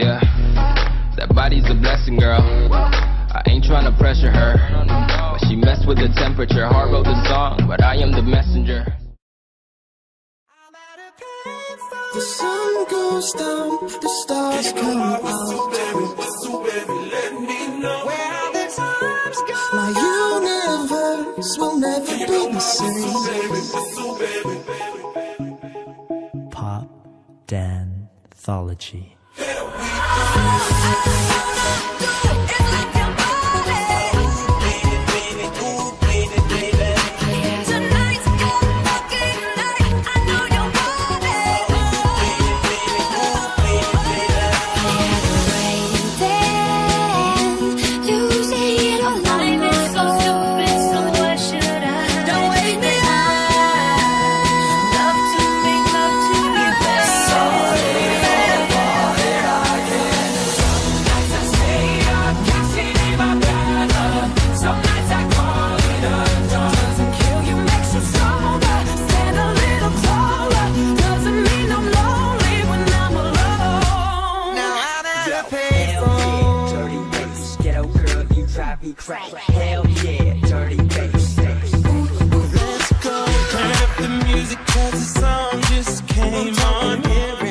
Yeah, that body's a blessing, girl. I ain't trying to pressure her, but she messed with the temperature. Heart wrote the song, but I am the messenger. The sun goes down, the stars come out. Where are the times gone? My universe will never be the same. Pop it's Danthology. crack. Hell yeah, dirty bass. Let's go. Turn up the music cause the song just came on.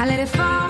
I let it fall,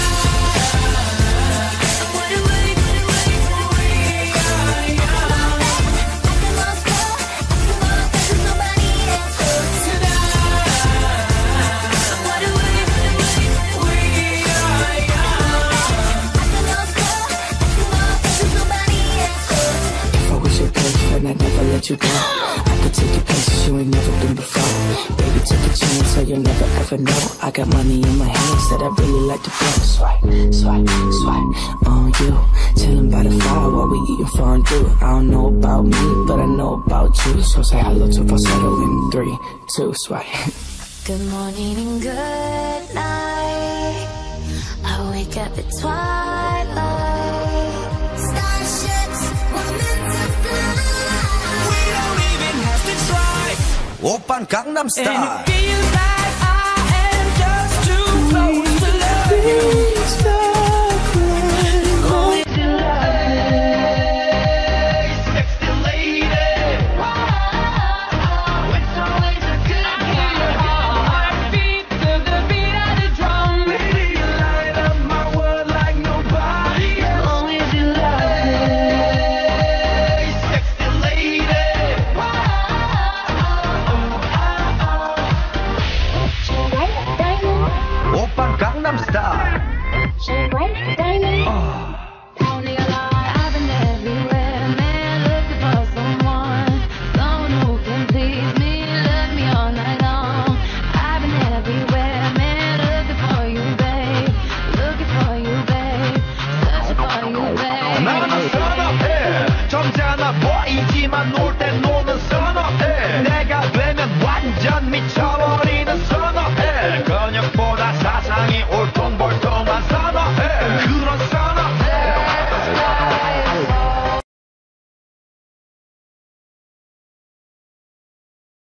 You go. I could take you places you ain't never been before. Baby, take a chance, so you'll never ever know. I got money in my hands that I really like to blow. Swipe, swipe, swipe on you. Chilling by the fire while we eating fondue. I don't know about me, but I know about you. So say hello to falsetto in three, two, swipe. Good morning and good night. I wake up at twilight. 오빤 강남스타일